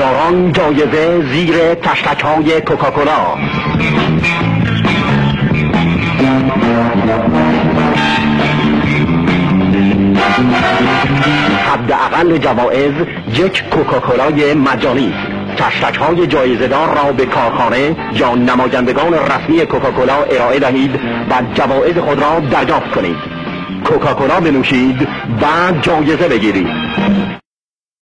هزاران جایزه زیر تشتک های کوکاکولا. حداقل جوایز یک کوکاکولای مجانی. تشتک های جایزدار را به کارخانه یا نمایندگان رسمی کوکاکولا ارائه دهید و جوایز خود را دریافت کنید. کوکاکولا بنوشید و جایزه بگیرید.